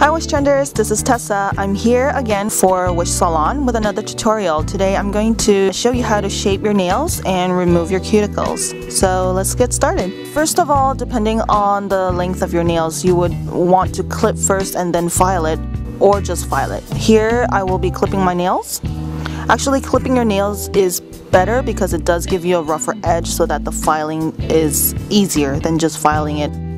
Hi Wishtrenders, this is Tessa. I'm here again for Wish Salon with another tutorial. Today I'm going to show you how to shape your nails and remove your cuticles. So let's get started. First of all, depending on the length of your nails, you would want to clip first and then file it or just file it. Here I will be clipping my nails. Actually clipping your nails is better because it does give you a rougher edge so that the filing is easier than just filing it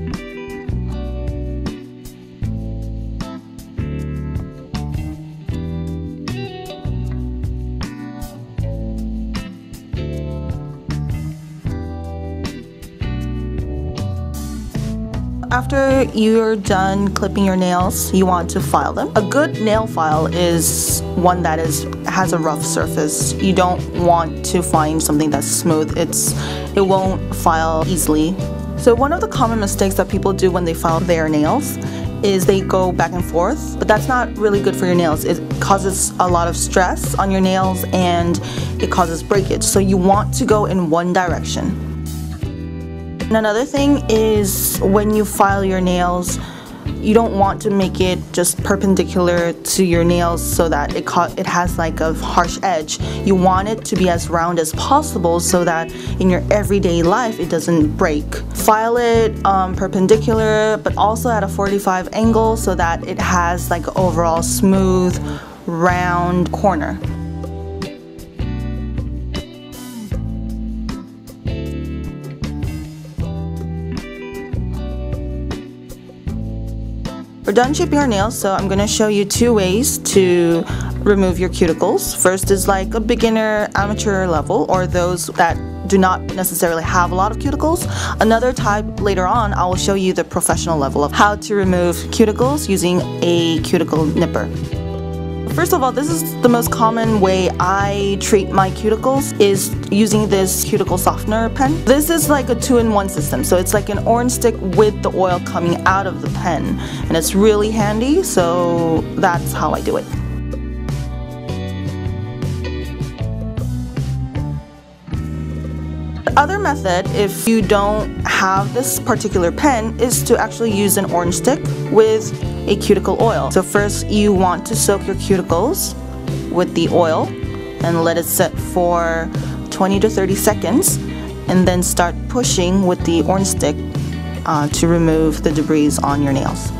After you're done clipping your nails, you want to file them. A good nail file is one that is has a rough surface. You don't want to find something that's smooth. It's it won't file easily. So one of the common mistakes that people do when they file their nails is they go back and forth, but that's not really good for your nails. It causes a lot of stress on your nails and it causes breakage. So you want to go in one direction. And another thing is when you file your nails, you don't want to make it just perpendicular to your nails so that it, it has like a harsh edge. You want it to be as round as possible so that in your everyday life it doesn't break. File it um, perpendicular but also at a 45 angle so that it has like overall smooth round corner. We're done shaping our nails, so I'm going to show you two ways to remove your cuticles. First is like a beginner amateur level or those that do not necessarily have a lot of cuticles. Another type later on, I will show you the professional level of how to remove cuticles using a cuticle nipper. First of all, this is the most common way I treat my cuticles is using this cuticle softener pen. This is like a two-in-one system, so it's like an orange stick with the oil coming out of the pen, and it's really handy, so that's how I do it. The other method, if you don't have this particular pen, is to actually use an orange stick with a cuticle oil. So first you want to soak your cuticles with the oil and let it set for 20 to 30 seconds and then start pushing with the orange stick uh, to remove the debris on your nails.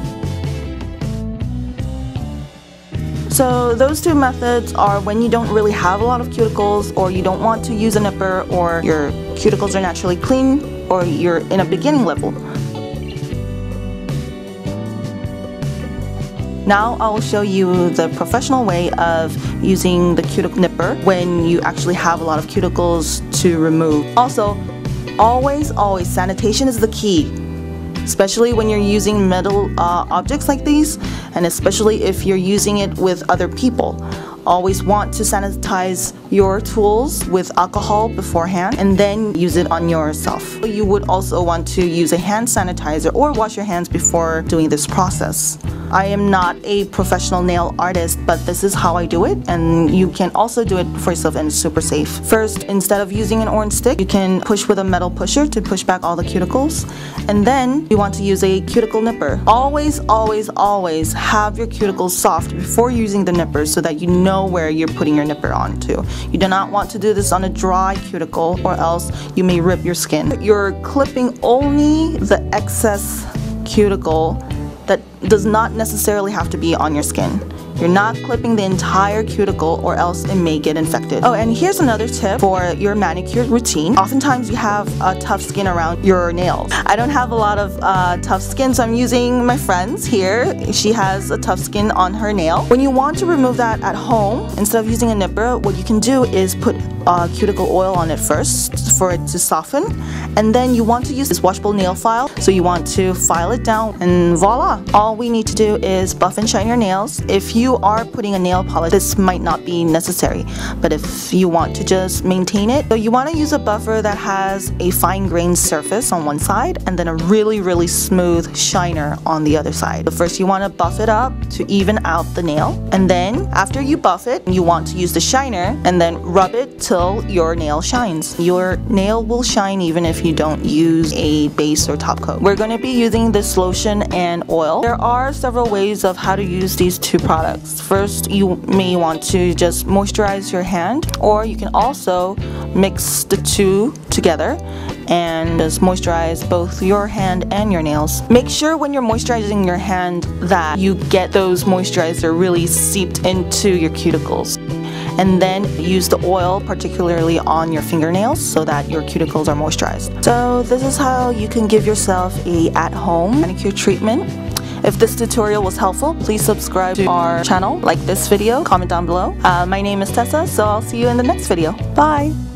So those two methods are when you don't really have a lot of cuticles or you don't want to use a nipper or your cuticles are naturally clean or you're in a beginning level. Now I will show you the professional way of using the cuticle nipper when you actually have a lot of cuticles to remove. Also, always, always sanitation is the key especially when you're using metal uh, objects like these and especially if you're using it with other people. Always want to sanitize your tools with alcohol beforehand and then use it on yourself. You would also want to use a hand sanitizer or wash your hands before doing this process. I am not a professional nail artist, but this is how I do it, and you can also do it for yourself and it's super safe. First, instead of using an orange stick, you can push with a metal pusher to push back all the cuticles, and then you want to use a cuticle nipper. Always, always, always have your cuticles soft before using the nipper so that you know where you're putting your nipper onto. You do not want to do this on a dry cuticle or else you may rip your skin. You're clipping only the excess cuticle does not necessarily have to be on your skin. You're not clipping the entire cuticle or else it may get infected. Oh, and here's another tip for your manicure routine. Oftentimes you have a tough skin around your nails. I don't have a lot of uh, tough skin, so I'm using my friend's here. She has a tough skin on her nail. When you want to remove that at home, instead of using a nipper, what you can do is put uh, cuticle oil on it first for it to soften. And then you want to use this washable nail file. So you want to file it down and voila. All we need to do is buff and shine your nails. If you are putting a nail polish this might not be necessary. But if you want to just maintain it so you want to use a buffer that has a fine grained surface on one side and then a really really smooth shiner on the other side. So first you want to buff it up to even out the nail. And then after you buff it you want to use the shiner and then rub it until your nail shines. Your nail will shine even if you don't use a base or top coat. We're going to be using this lotion and oil. There are several ways of how to use these two products. First, you may want to just moisturize your hand or you can also mix the two together and just moisturize both your hand and your nails. Make sure when you're moisturizing your hand that you get those moisturizer really seeped into your cuticles and then use the oil particularly on your fingernails so that your cuticles are moisturized. So this is how you can give yourself a at-home manicure treatment. If this tutorial was helpful, please subscribe to our channel, like this video, comment down below. Uh, my name is Tessa, so I'll see you in the next video. Bye!